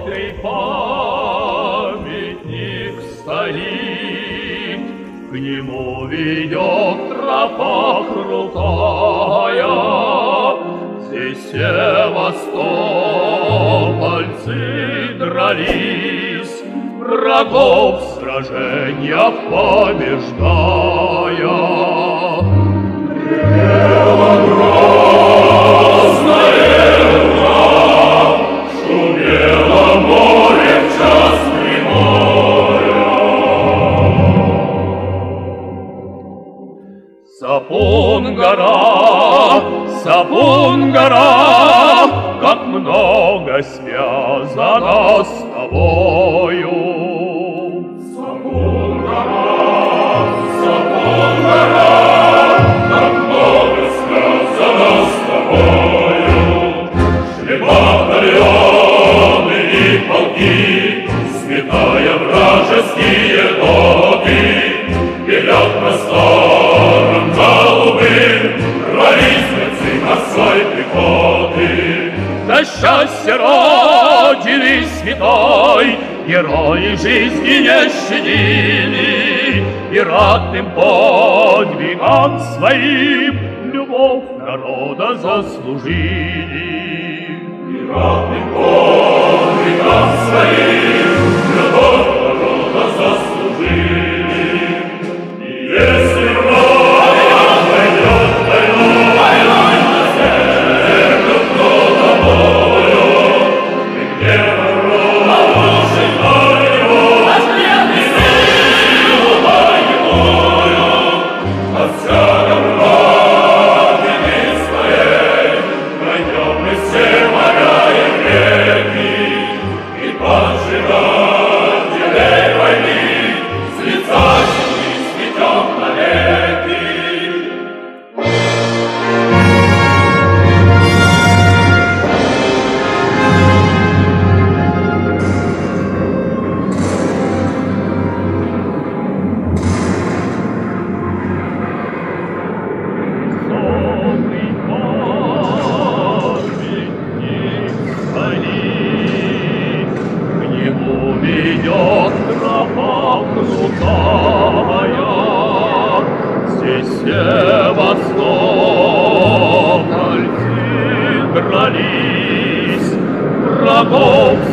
высокий памятник стоит, К нему ведет тропа крутая. Здесь севастопольцы дрались, Врагов в сражениях побеждая. Сапун гора, Сапун гора, Как много связано с тобою. Рвались бойцы косой пехоты. За счастье Родины святой Герои жизни не щадили И ратным подвигам своим Любовь народа заслужили. И ратным подвигам Shiva. Ведет тропа крутая. Здесь севастопольцы дрались, Врагов